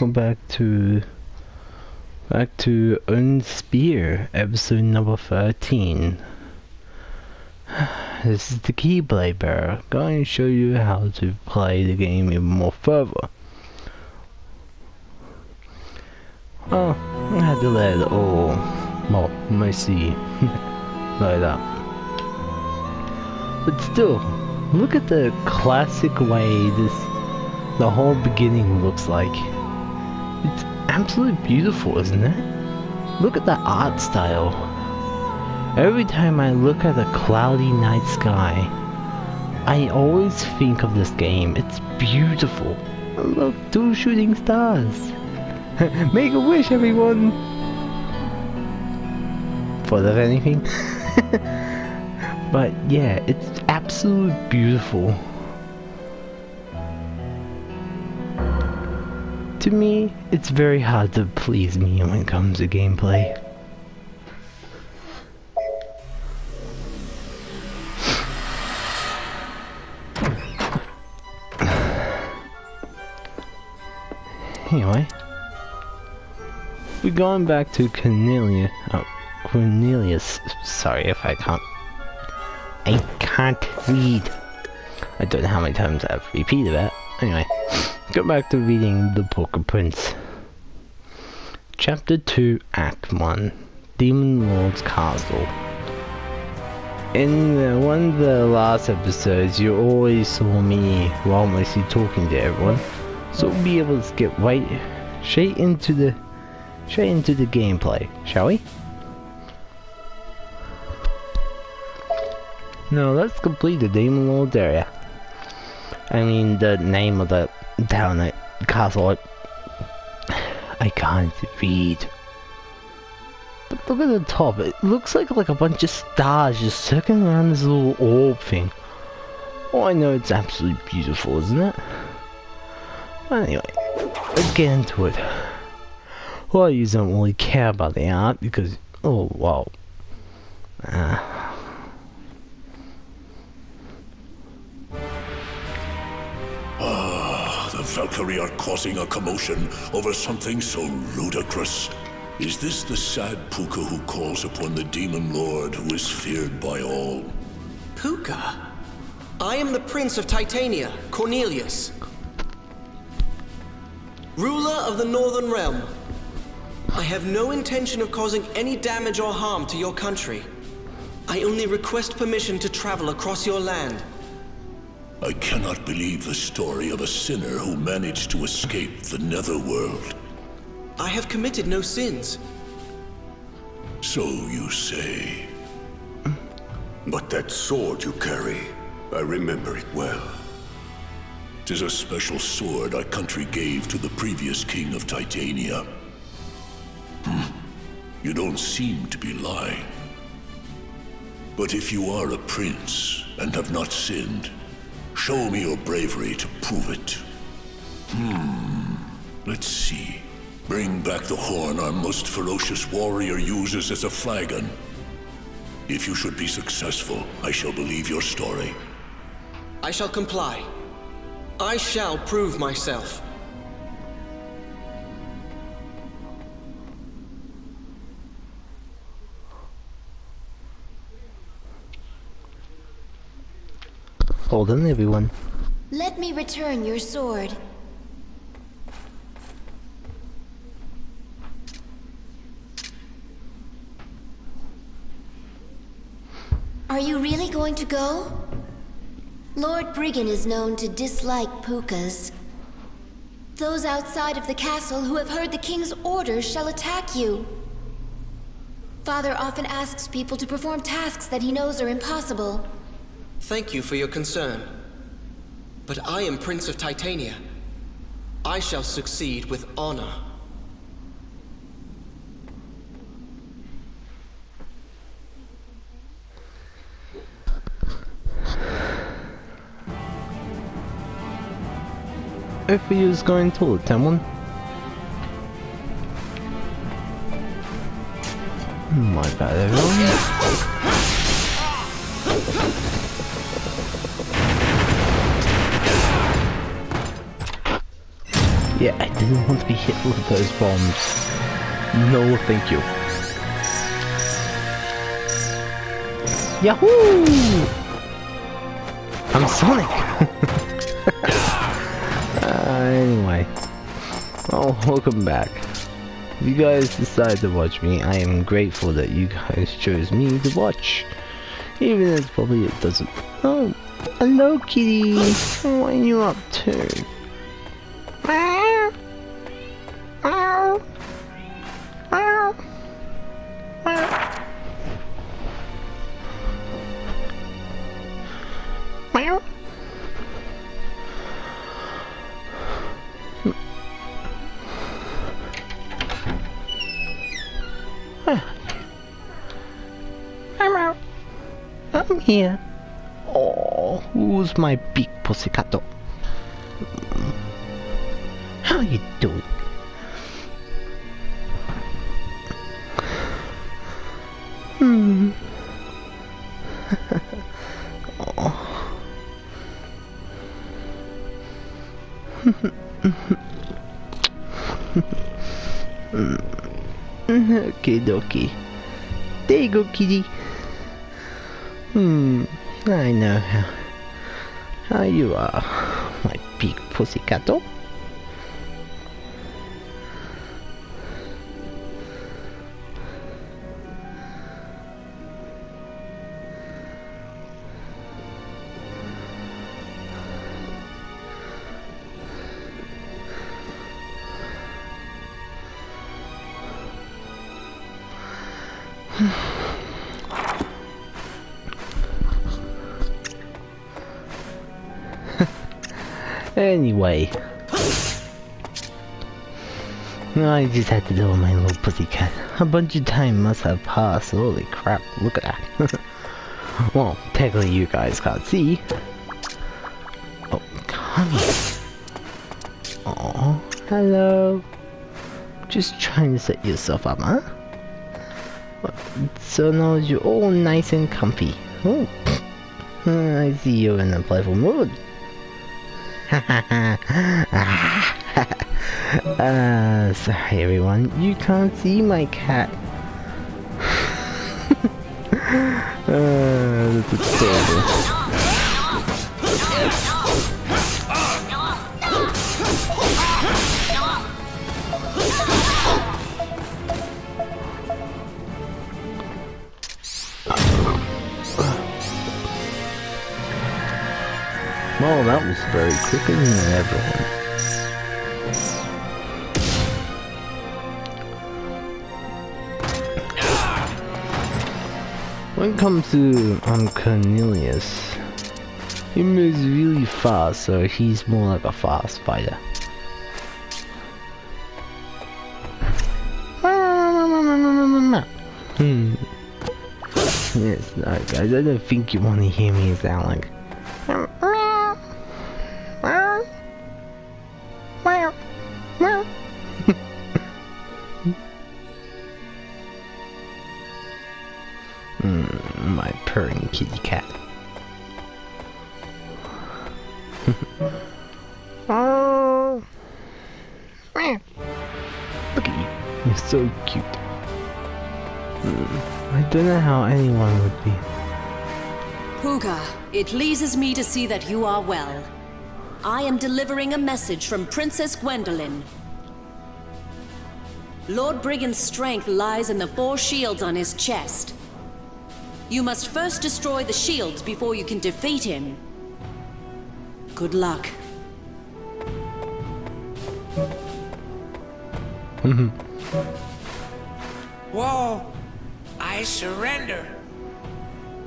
welcome back to back to Odin Sphere, episode number 13. This is the Keyblade Bearer, going to show you how to play the game even more further. Oh, I had to let it all, well, mostly load up. But still, look at the classic way this, the whole beginning looks like. It's absolutely beautiful, isn't it? Look at the art style. Every time I look at a cloudy night sky, I always think of this game. It's beautiful. Look, two shooting stars. Make a wish, everyone. For of anything. but yeah, it's absolutely beautiful. To me, it's very hard to please me when it comes to gameplay. Anyway, we're going back to Cornelia. Oh, Cornelius. Sorry if I can't. I can't read. I don't know how many times I've repeated that. Anyway, go back to reading The Pooka Prince. Chapter 2, Act 1 Demon Lord's Castle. In the, one of the last episodes, you always saw me while mostly talking to everyone. So we'll be able to get right straight into the straight into the gameplay, shall we? No, let's complete the Demon Lord area. I mean the name of the town at castle. I can't read. But look at the top. It looks like like a bunch of stars just circling around this little orb thing. Oh, I know it's absolutely beautiful, isn't it? Anyway, let's get into it. Well, you don't really care about the art because, oh, well, uh, Valkyrie are causing a commotion over something so ludicrous. Is this the sad Pooka who calls upon the Demon Lord who is feared by all? Pooka? I am the Prince of Titania, Cornelius. Ruler of the Northern Realm. I have no intention of causing any damage or harm to your country. I only request permission to travel across your land. I cannot believe the story of a sinner who managed to escape the Netherworld. I have committed no sins. So you say. But that sword you carry, I remember it well. Tis a special sword our country gave to the previous king of Titania. Hmm. You don't seem to be lying. But if you are a prince and have not sinned, show me your bravery to prove it. Hmm. Let's see. Bring back the horn our most ferocious warrior uses as a flagon. If you should be successful, I shall believe your story. I shall comply. I shall prove myself. Hold on everyone. Let me return your sword. Are you really going to go? Lord Brigand is known to dislike Pookas. Those outside of the castle who have heard the king's orders shall attack you. Father often asks people to perform tasks that he knows are impossible. Thank you for your concern. But I am Prince of Titania. I shall succeed with honor. If he is going to someone. My bad, everyone. Yeah, I didn't want to be hit with those bombs. No, thank you. Yahoo! I'm Sonic! uh, anyway. Oh, welcome back. If you guys decide to watch me, I am grateful that you guys chose me to watch. Even if probably it doesn't. Oh, hello kitty! What are you up to? Here. Oh, who's my big pussycat? How you doing? Hmm. Okie dokie. There you go, kitty. Know how, you are, my big pussycat. Anyway. I just had to do my little pussycat. A bunch of time must have passed. Holy crap, look at that. well, technically you guys can't see. Oh, come. Oh, hello. Just trying to set yourself up, huh? So now you're all nice and comfy. Oh, I see you're in a playful mood. uh, sorry everyone, you can't see my cat. uh, that's adorable. Very quicker than everyone. When it comes to um, Cornelius, he moves really fast, so he's more like a fast fighter. Hmm. Yes, no, guys, I don't think you want to hear me sound like. Purring kitty cat. oh. Look at you. You're so cute. Mm, I don't know how anyone would be. Pooka, it pleases me to see that you are well. I am delivering a message from Princess Gwendolyn. Lord Brigand's strength lies in the four shields on his chest. You must first destroy the shields before you can defeat him. Good luck. Whoa! I surrender.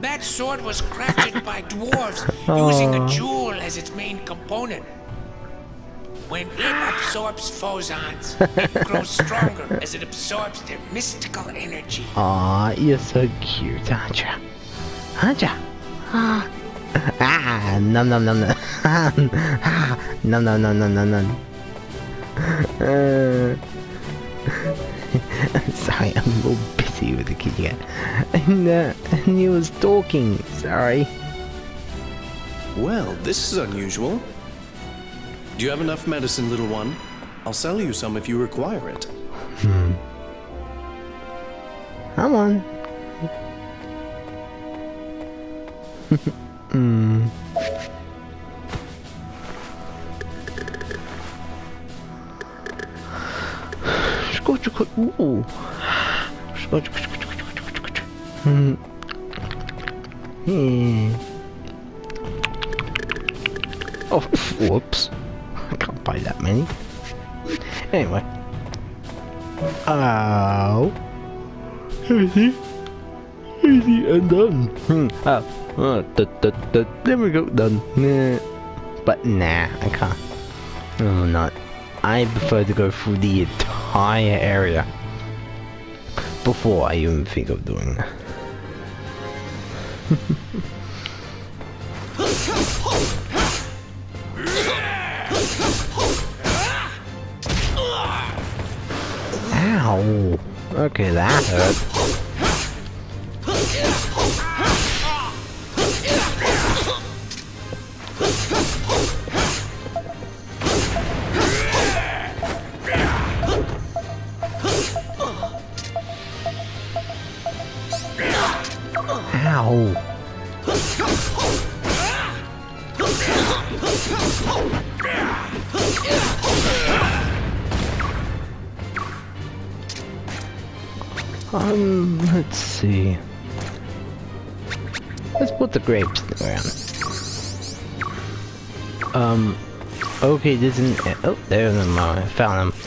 That sword was crafted by dwarves using a jewel as its main component. When it absorbs Phozons, it grows stronger as it absorbs their mystical energy. Aw, you're so cute, aren't you? Aren't you? Ah, ah, num num num num. ah, num num num num num num. Uh, sorry, I'm a little busy with the kid yet. And, uh, and he was talking, sorry. Well, this is unusual. Do you have enough medicine, little one? I'll sell you some if you require it. Come on. Hmm. Scotch, ooh. Hmm. Hmm. Oh, whoops. Anyway. Oh. Easy. Easy and done. Hmm. Oh. oh da, da, da. There we go. Done. Nah. But nah, I can't. No, not. I prefer to go through the entire area before I even think of doing that. Okay, that hurt. Grapes in the ground. Um, okay, this isn't. Oh, there's them. I found them.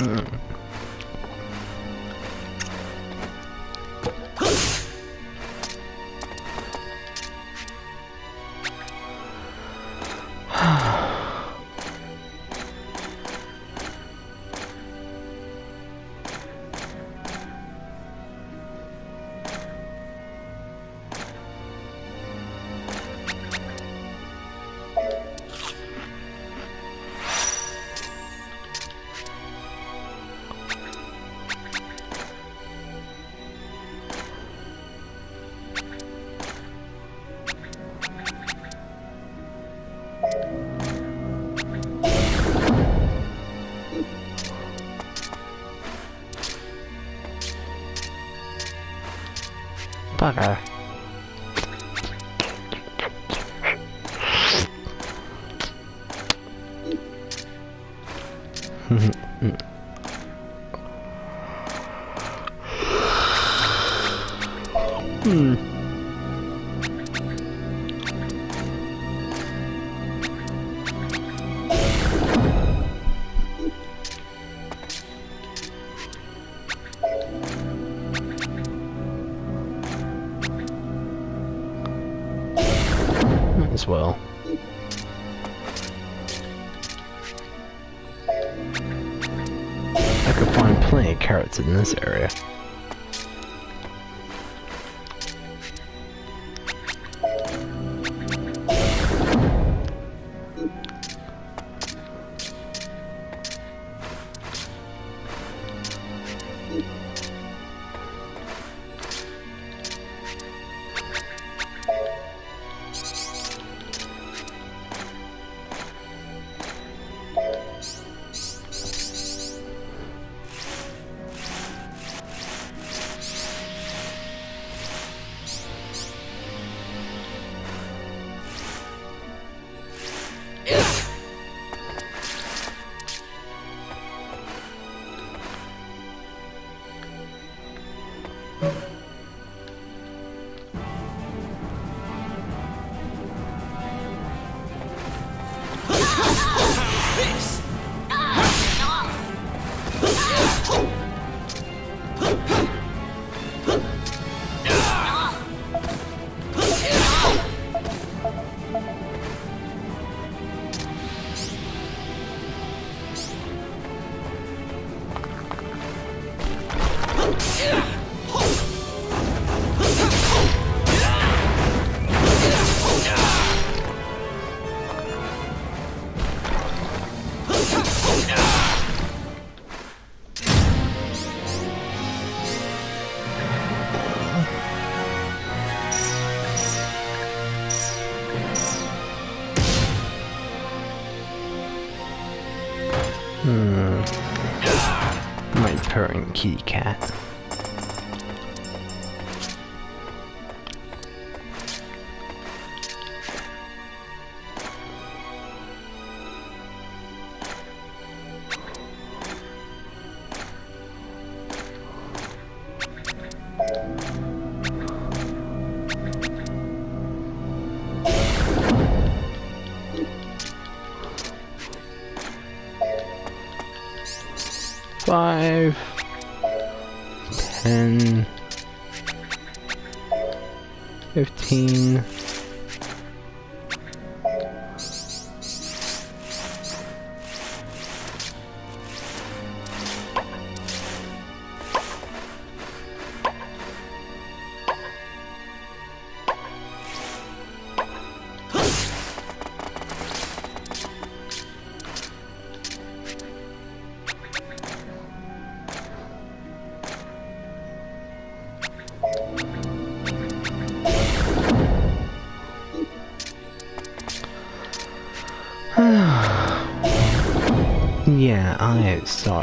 Bugger.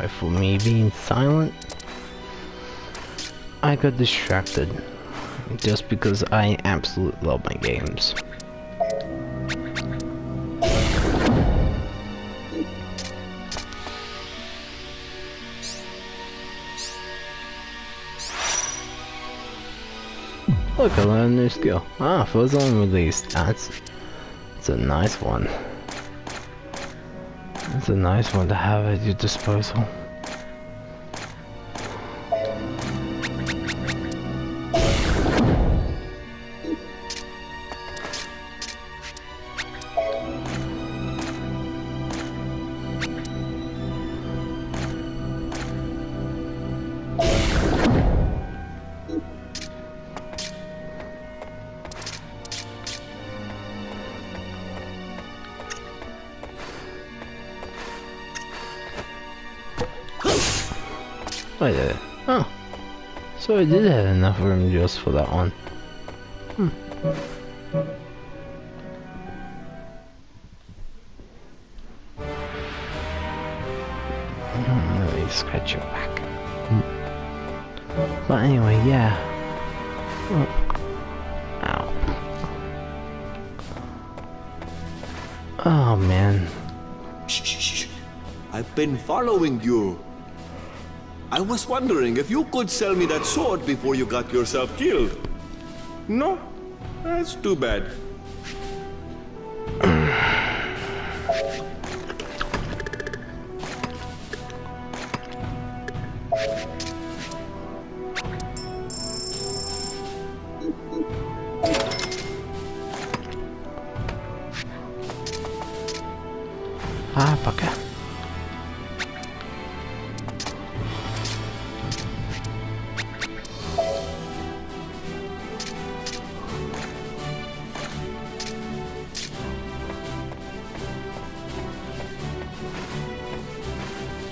For me being silent. I got distracted just because I absolutely love my games. Look, I learned a new skill. Ah, first one released. That's, that's a nice one. It's a nice one to have at your disposal. I did. Oh. So I did have enough room just for that one. Hmm. Me scratch your back. Hmm. But anyway, yeah. Oh. Ow. Oh man. Shh, shh, shh. I've been following you. I was wondering if you could sell me that sword before you got yourself killed. No? That's too bad.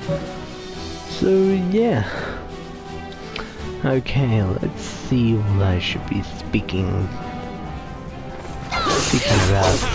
So yeah. Okay, let's see what I should be speaking speaking about.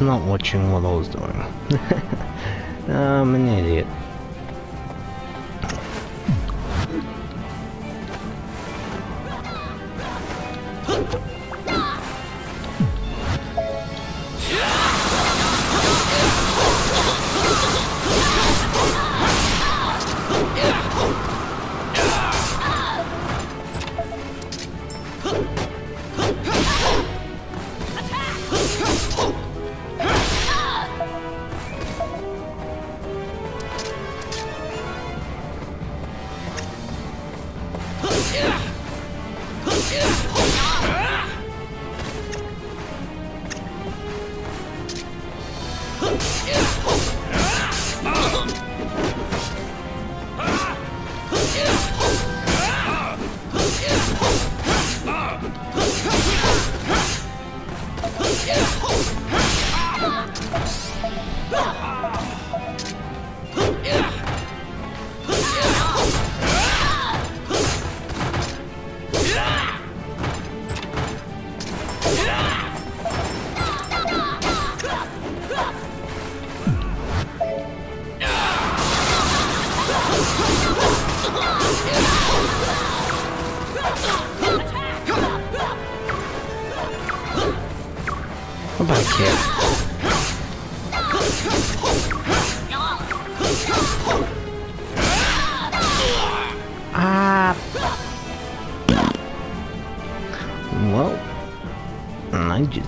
Not watching what I was doing. I'm an idiot.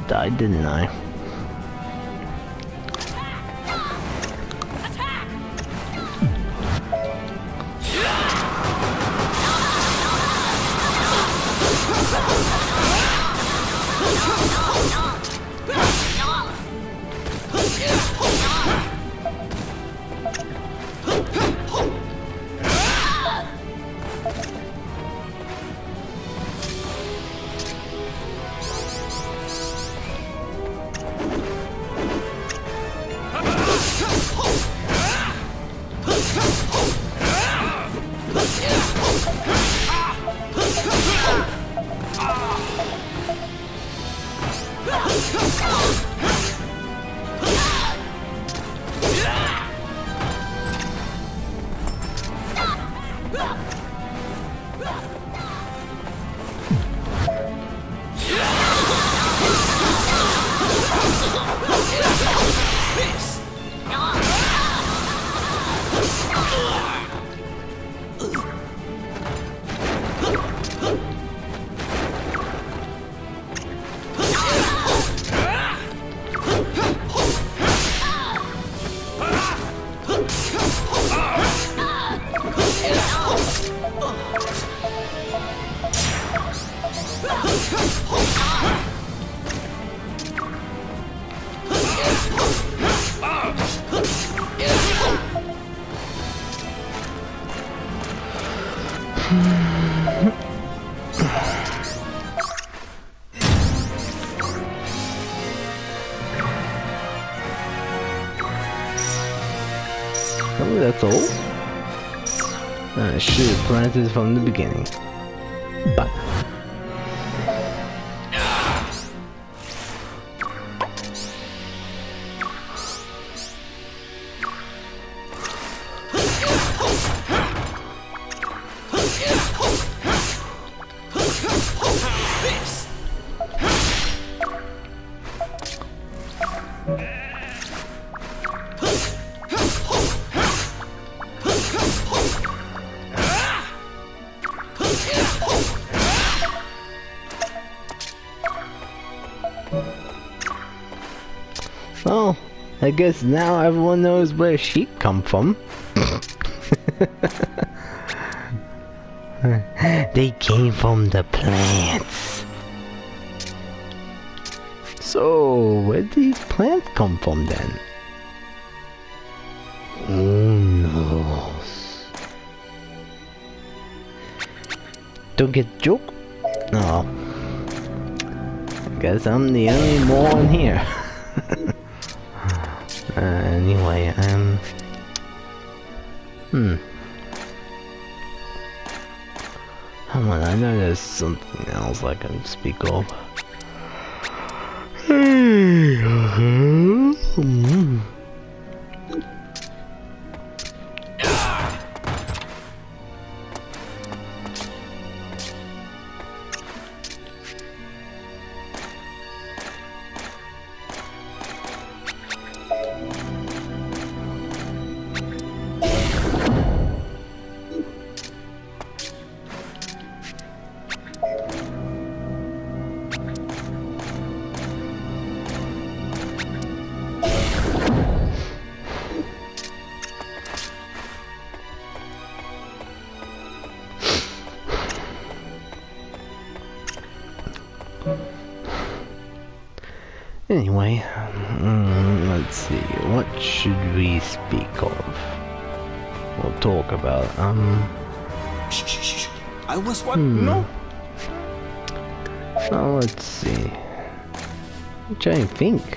Died, didn't I? That's all? I should have planned this from the beginning. I guess now everyone knows where sheep come from. they came from the plants. So, where did these plants come from then? Who knows? Don't get joke? No. I guess I'm the only one here. there's something else I can speak of. Uh-huh. Should we speak of? We'll talk about. Um. Shh, shh, shh. I was one. No. Oh, let's see. I'm trying to think.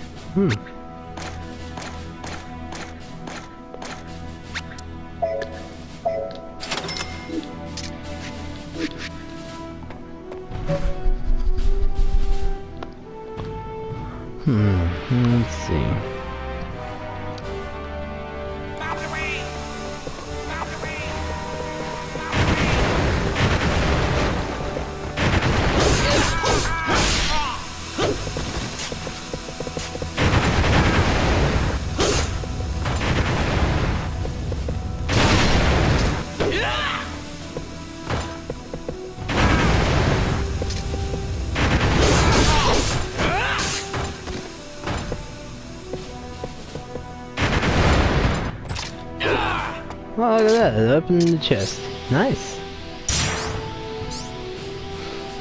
Chest. Nice.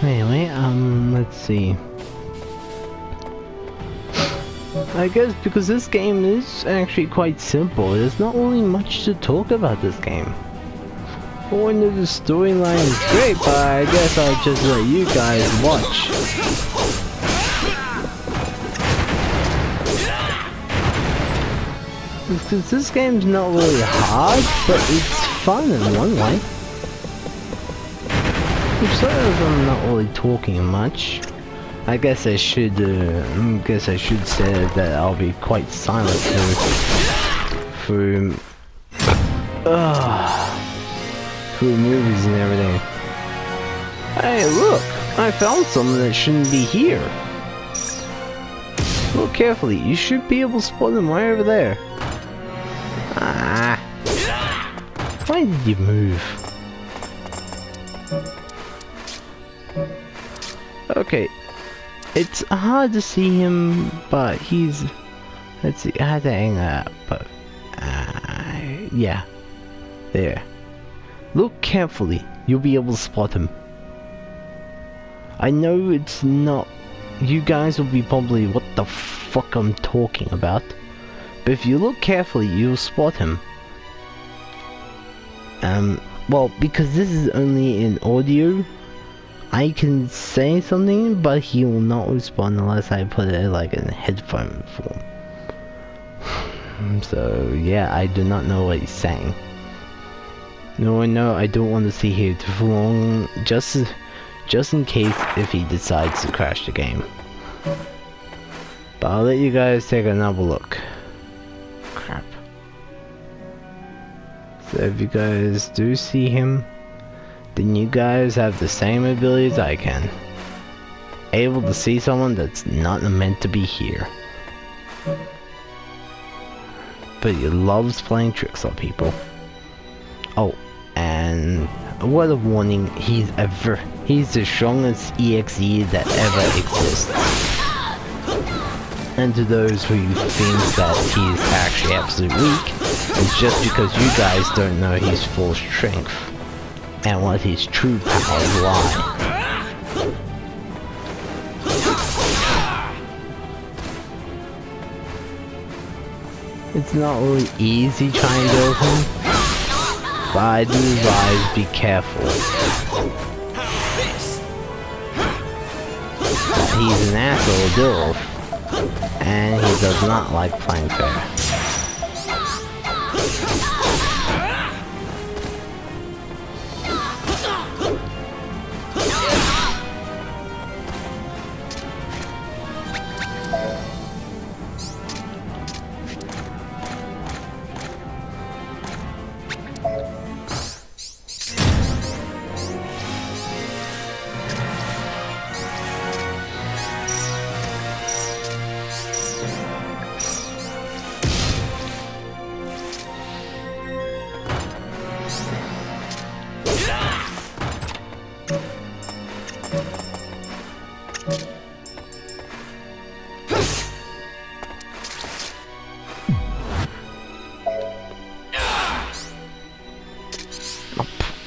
Anyway, um, let's see. I guess because this game is actually quite simple, there's not really much to talk about this game. Oh, know the storyline is great, but I guess I'll just let you guys watch. Because this game's not really hard, but it's fun in one way. If I'm not really talking much. I guess I should, uh, I guess I should say that I'll be quite silent through, through, uh, through movies and everything. Hey, look! I found something that shouldn't be here. Look carefully, you should be able to spot them right over there. Why did you move? Okay. It's hard to see him, but he's... Let's see, I had to hang up, but... Uh, yeah. There. Look carefully. You'll be able to spot him. I know it's not... You guys will be probably what the fuck I'm talking about. But if you look carefully, you'll spot him. Um, well, because this is only in audio, I can say something, but he will not respond unless I put it like in headphone form. So, yeah, I do not know what he's saying. No, I know I don't want to see here too long. Just, just in case if he decides to crash the game. But I'll let you guys take another look. If you guys do see him, then you guys have the same abilities I can. Able to see someone that's not meant to be here. But he loves playing tricks on people. Oh, and what a warning, he's ever he's the strongest EXE that ever exists. And to those who think that he's actually absolutely weak, it's just because you guys don't know his full strength and what his true powers lie. It's not really easy trying to build him, but I do advise be careful. He's an asshole Dilf, and he does not like playing fair.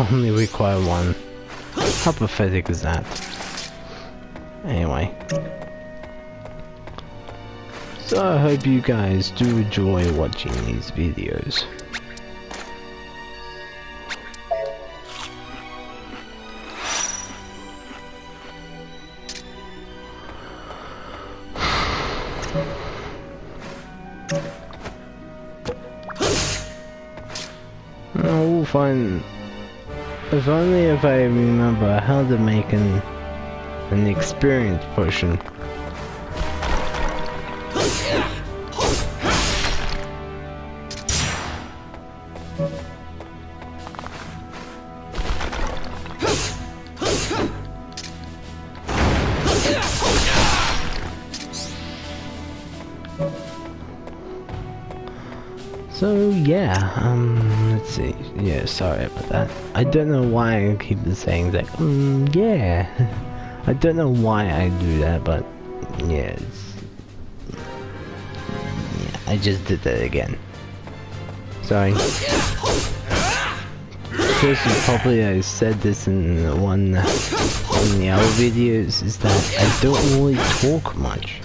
Only require one. How pathetic is that? Anyway. So I hope you guys do enjoy watching these videos. Find if only if I remember how to make an an experience potion. Keep saying that. Um, yeah, I don't know why I do that, but yeah, yeah, I just did that again. Sorry. First, probably I said this in one in the other videos is that I don't really talk much.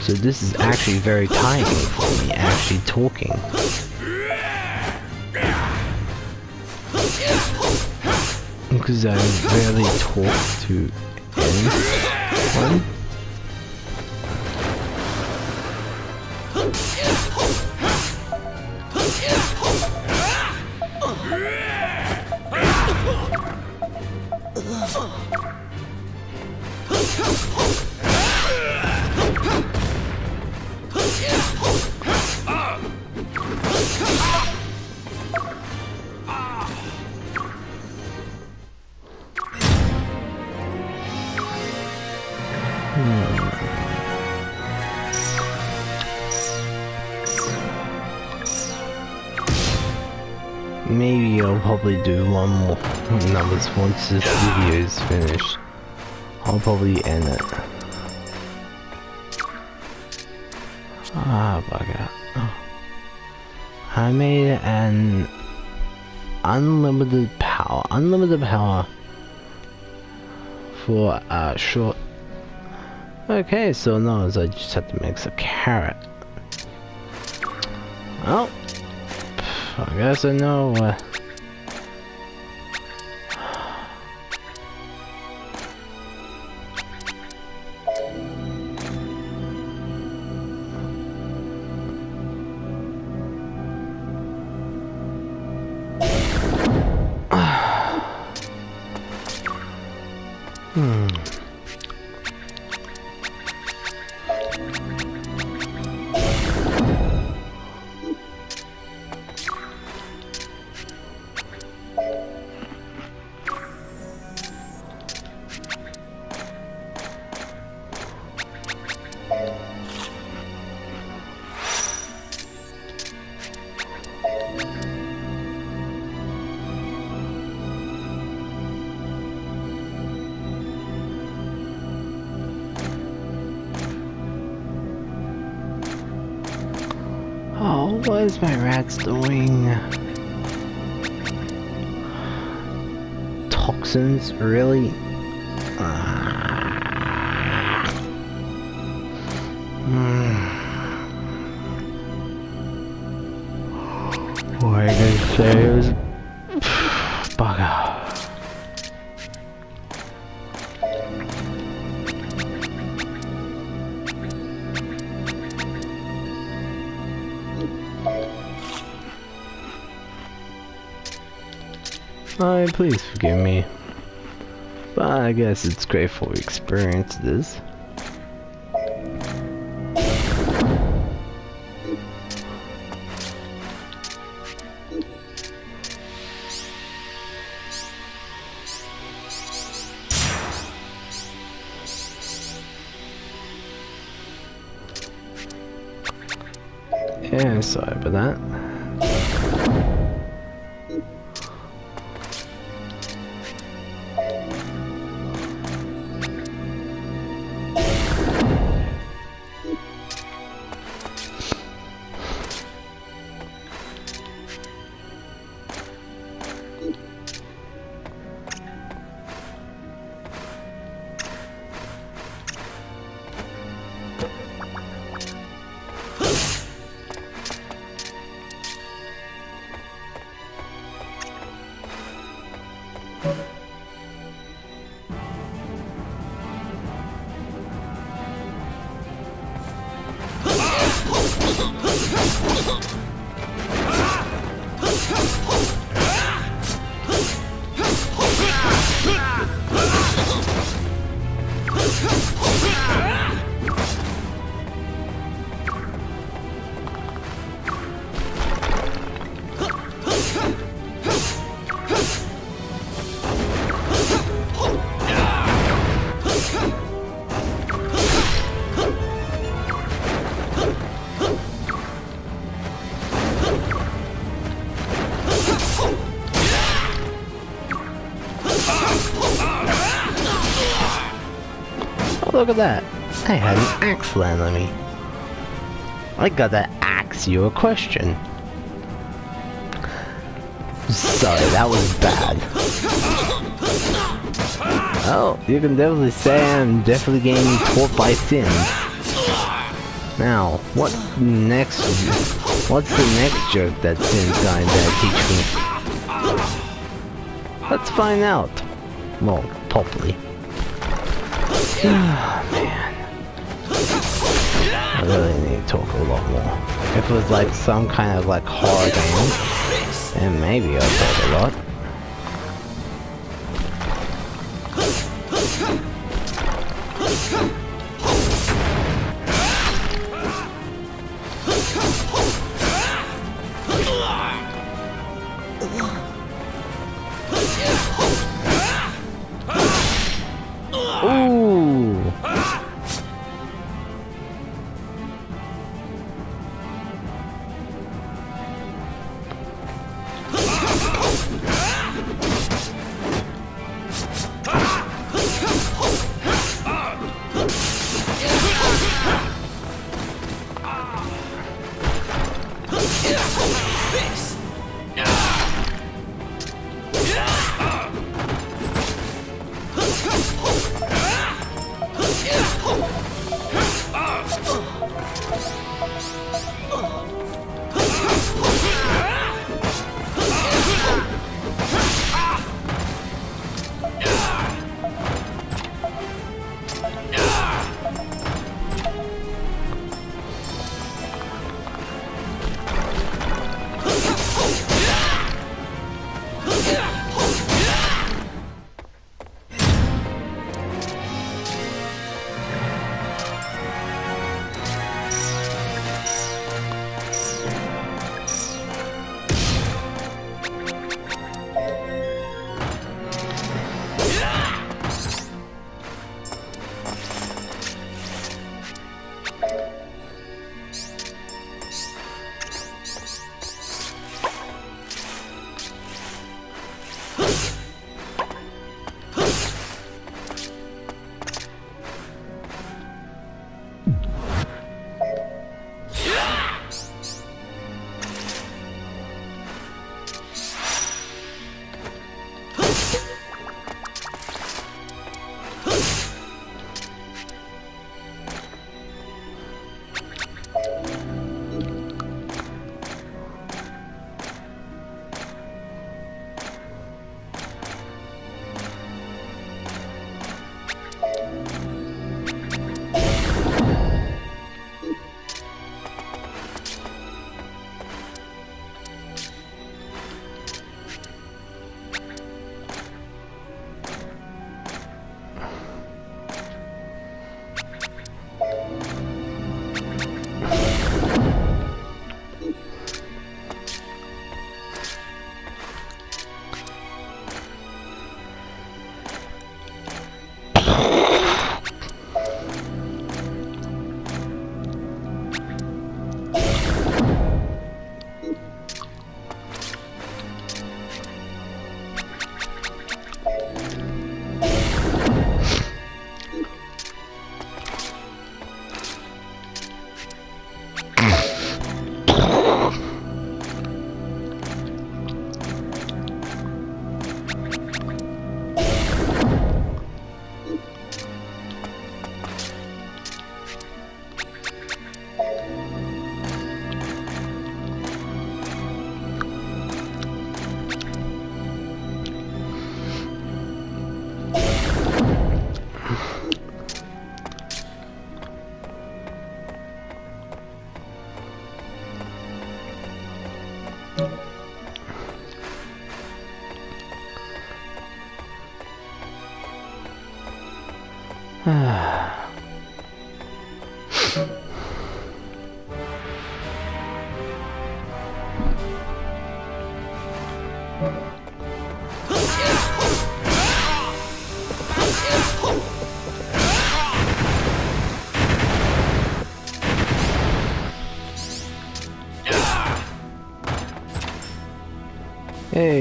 So this is actually very tiring for me, actually talking. Because I rarely talk to anyone. Probably do one more numbers once this video is finished. I'll probably end it. Ah, bugger. I made an unlimited power. Unlimited power for a short. Okay, so now I just have to mix a carrot. Well, I guess I know. Uh, is my rats doing? Toxins, really? Ah. Hmm. What I can say I guess it's great for experiences. Look at that. I had an axe land on me. I gotta ask you a question. Sorry, that was bad. Oh, you can definitely say I'm definitely getting taught by sins. Now, what next? What's the next joke that Sin's going to teach me? Let's find out. Well, properly. Man. I really need to talk a lot more. If it was like some kind of like horror game, then maybe I'd talk a lot.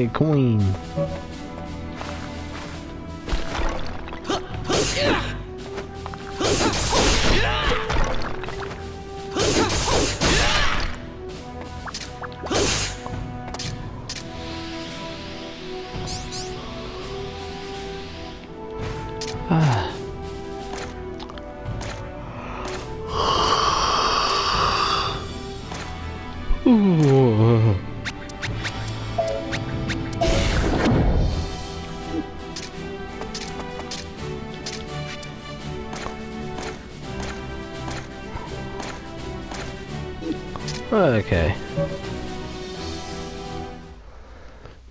Queen. Okay.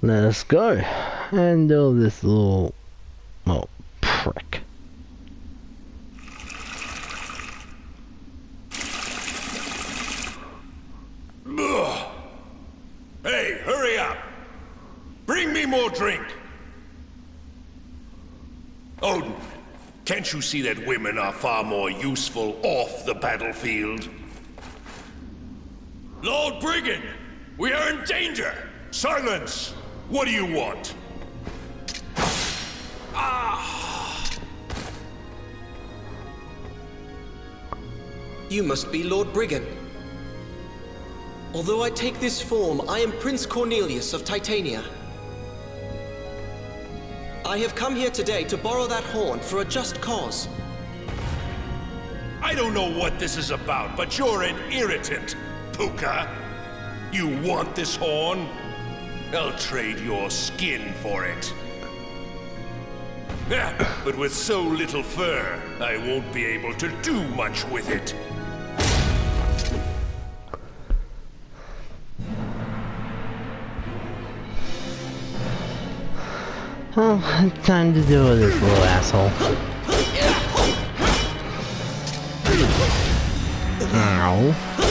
Let's go and do this little oh prick. Hey, hurry up! Bring me more drink! Odin, can't you see that women are far more useful off the battlefield? Lord Brigand, we are in danger! Silence! What do you want? Ah! You must be Lord Brigand. Although I take this form, I am Prince Cornelius of Titania. I have come here today to borrow that horn for a just cause. I don't know what this is about, but you're an irritant, Pooka. You want this horn? I'll trade your skin for it. But with so little fur, I won't be able to do much with it. Well, time to deal with this little asshole. Ow.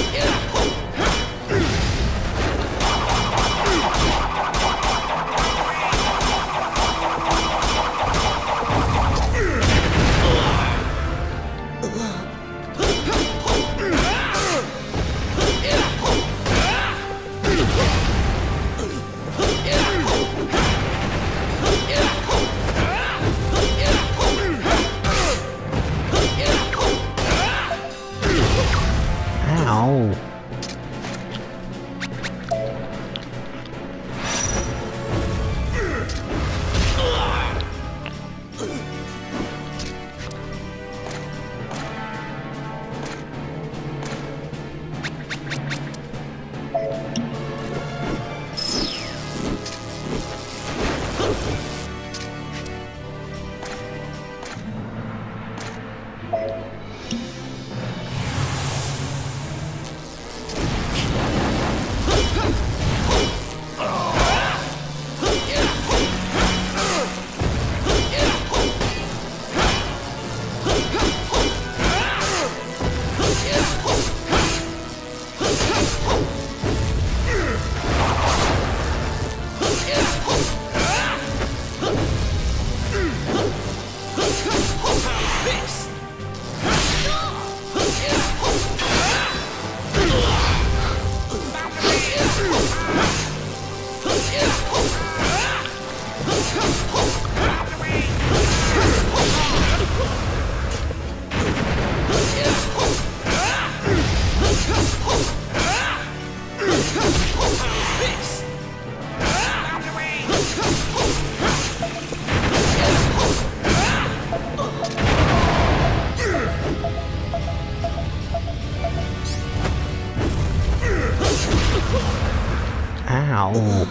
Ow.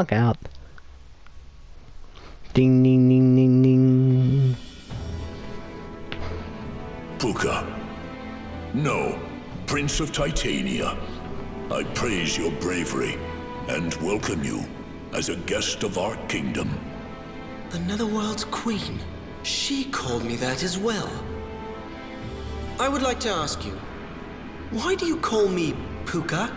Knockout. Ding ding ding ding ding. Pooka. No, Prince of Titania. I praise your bravery and welcome you as a guest of our kingdom. The Netherworld's queen. She called me that as well. I would like to ask you, why do you call me Pooka?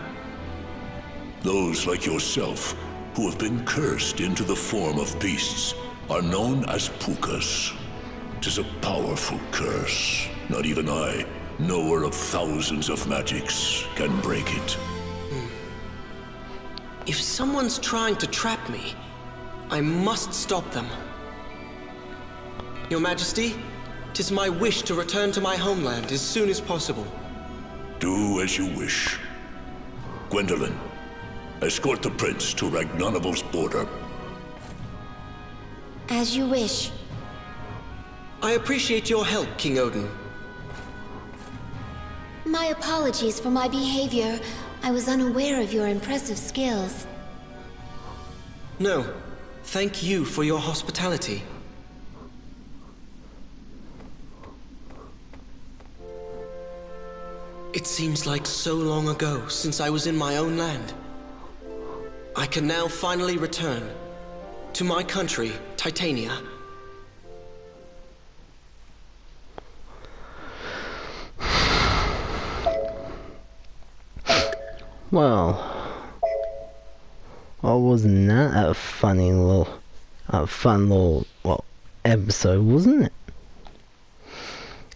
Those like yourself who have been cursed into the form of beasts are known as Pookas. Tis a powerful curse. Not even I, knower of thousands of magics, can break it. Hmm. If someone's trying to trap me, I must stop them. Your Majesty, tis my wish to return to my homeland as soon as possible. Do as you wish. Gwendolyn, escort the prince to Ragnanival's border. As you wish. I appreciate your help, King Odin. My apologies for my behavior. I was unaware of your impressive skills. No, thank you for your hospitality. It seems like so long ago since I was in my own land. I can now finally return to my country, Titania. Well, well, wasn't that a funny little, a fun little, well, episode, wasn't it?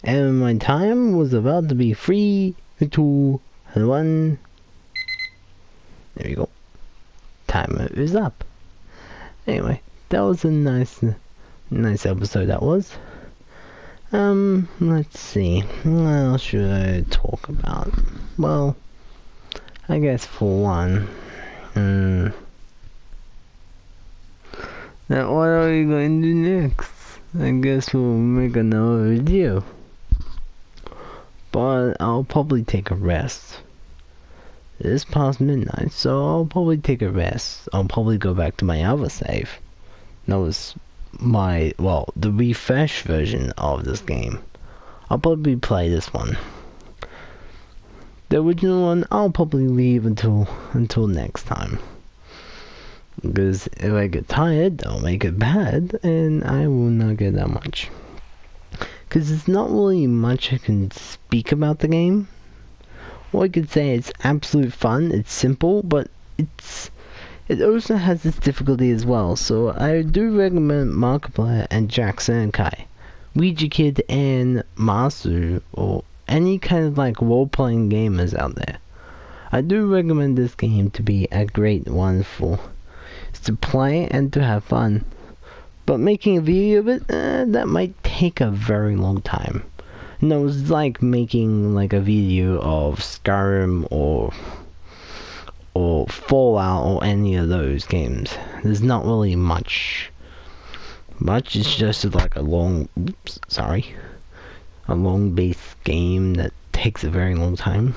And my time was about to be three, two, and one. There you go. Timer is up. Anyway, that was a nice, nice episode. That was. Um, let's see. What else should I talk about? Well. I guess for one. Hmm. Now what are we going to do next? I guess we'll make another video. But I'll probably take a rest. It's past midnight, so I'll probably take a rest. I'll probably go back to my other save. That was my, well, the refresh version of this game. I'll probably play this one. The original one, I'll probably leave until until next time. Because if I get tired, I'll make it bad, and I will not get that much. Because it's not really much I can speak about the game. Well, I could say it's absolute fun, it's simple, but it's it also has its difficulty as well, so I do recommend Markiplier and Jack Sankai, Ouija Kid and Masu, or any kind of like role-playing gamers out there. I do recommend this game to be a great one for to play and to have fun. But making a video of it, uh, that might take a very long time. No, it's like making like a video of Skyrim or or Fallout or any of those games. There's not really much. Much. It's just like a long. Oops, sorry a long base game that takes a very long time.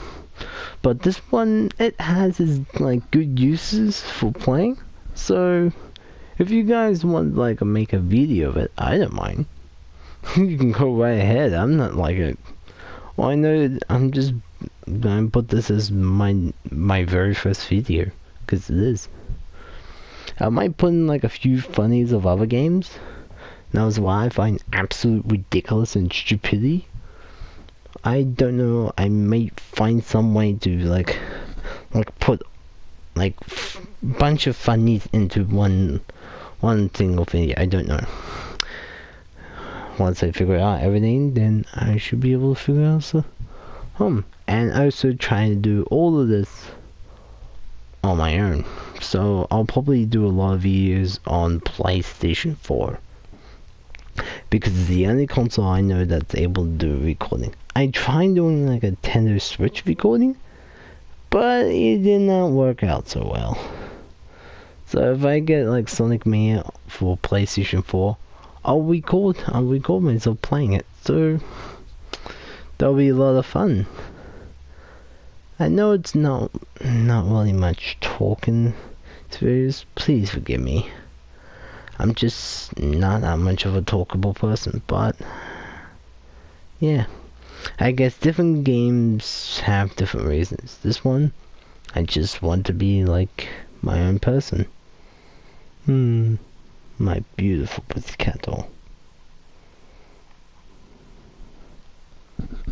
But this one, it has its like good uses for playing. So if you guys want like make a video of it, I don't mind. you can go right ahead. I'm not like a. Well, I know I'm just gonna put this as my my very first video because it is. I might put in like a few funnies of other games knows why I find absolute ridiculous and stupidity. I don't know. I may find some way to like, like put like bunch of funnies into one one single video. I don't know. Once I figure out everything, then I should be able to figure out the home. And also trying to do all of this on my own. So I'll probably do a lot of videos on PlayStation 4 because it's the only console I know that's able to do recording. I tried doing like a Nintendo Switch recording, but it did not work out so well. So if I get like Sonic Mania for PlayStation 4, I'll record, I'll record myself playing it. So that'll be a lot of fun. I know it's not not really much talking videos, please forgive me. I'm just not that much of a talkable person, but yeah. I guess different games have different reasons. This one, I just want to be like my own person. Hmm, my beautiful doll.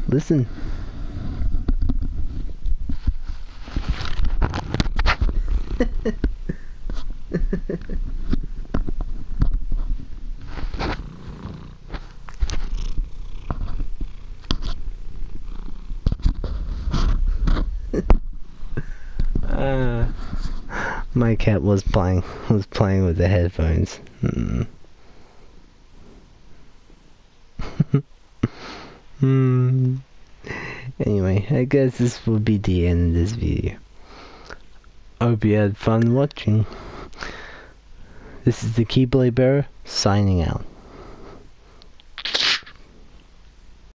Listen. uh, my cat was playing was playing with the headphones. Hmm. hmm. Anyway, I guess this will be the end of this video. Hope you had fun watching. This is the Keyblade Bearer signing out.